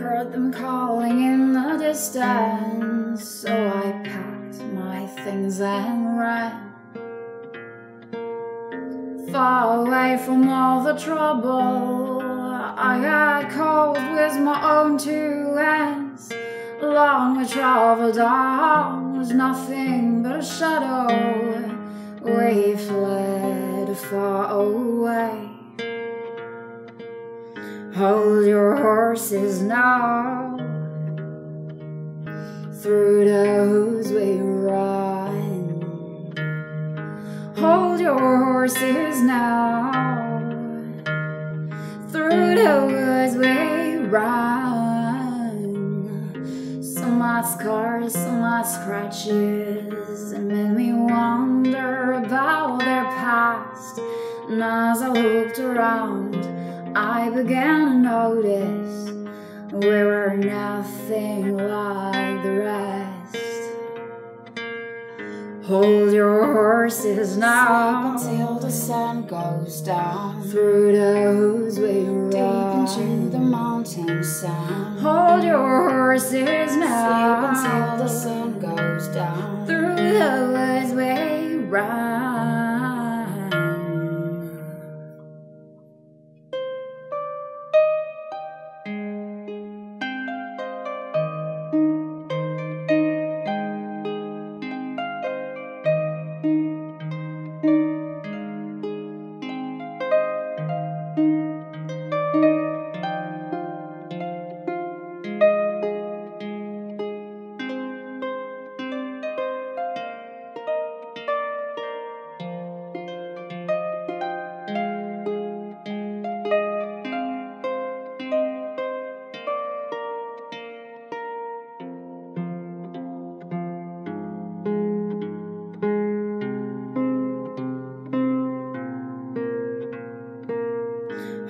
Heard them calling in the distance, so I packed my things and ran. Far away from all the trouble I had caused with my own two hands. Long we traveled on was nothing but a shadow. We fled far away. Hold your horses now. Through those we run. Hold your horses now. Through the woods we run. Some had scars, some had scratches. It made me wonder about their past. And as I looked around, I began to notice we were nothing like the rest. Hold your horses now. Sleep until the sun goes down. Through those we run Deep into the mountain sound. Hold your horses now. Sleep until the sun goes down. Through the woods we run.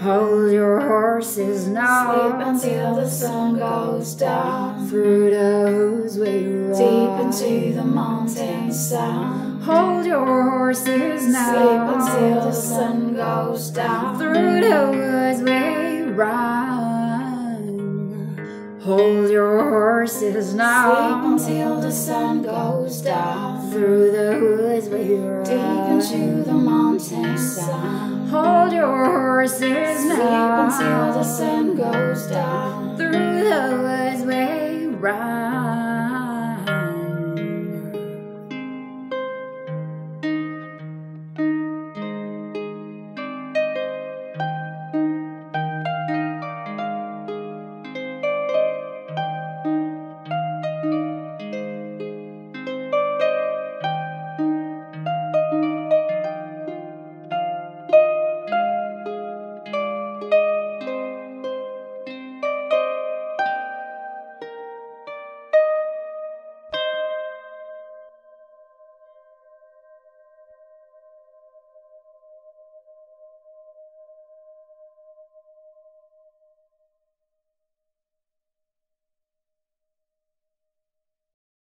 Hold your horses now. Sleep until the sun goes down. Through those we run. Deep into the mountain sound. Hold your horses now. Sleep until the sun goes down. Through the woods we run. Hold your horses now. Sleep until the sun goes down. Through the woods we run. Deep into the mountain sound. Hold your horses Sleep now. until the sun goes down. Through the woods we run.